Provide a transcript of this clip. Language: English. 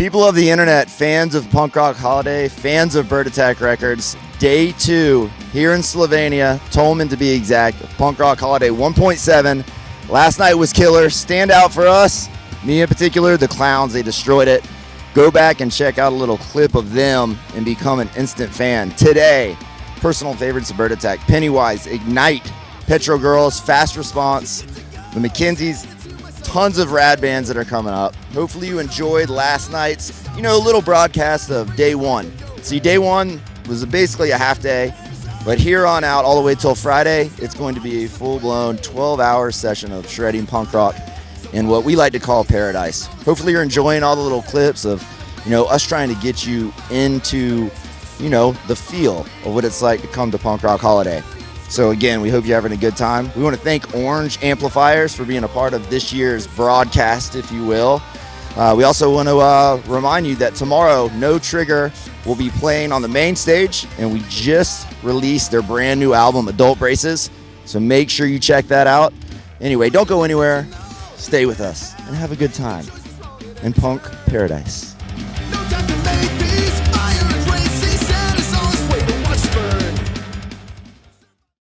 People of the internet, fans of Punk Rock Holiday, fans of Bird Attack Records, day two here in Slovenia, Tolmin to be exact, Punk Rock Holiday 1.7. Last night was killer. Stand out for us, me in particular, the clowns, they destroyed it. Go back and check out a little clip of them and become an instant fan. Today, personal favorites of Bird Attack, Pennywise, Ignite, Petrol Girls, Fast Response, the McKenzies, tons of rad bands that are coming up. Hopefully you enjoyed last night's, you know, little broadcast of day one. See, day one was basically a half day, but here on out, all the way till Friday, it's going to be a full-blown 12-hour session of shredding punk rock in what we like to call paradise. Hopefully you're enjoying all the little clips of, you know, us trying to get you into, you know, the feel of what it's like to come to Punk Rock Holiday. So again, we hope you're having a good time. We want to thank Orange Amplifiers for being a part of this year's broadcast, if you will. Uh, we also want to uh, remind you that tomorrow, No Trigger will be playing on the main stage, and we just released their brand new album, Adult Braces. So make sure you check that out. Anyway, don't go anywhere. Stay with us and have a good time in Punk Paradise.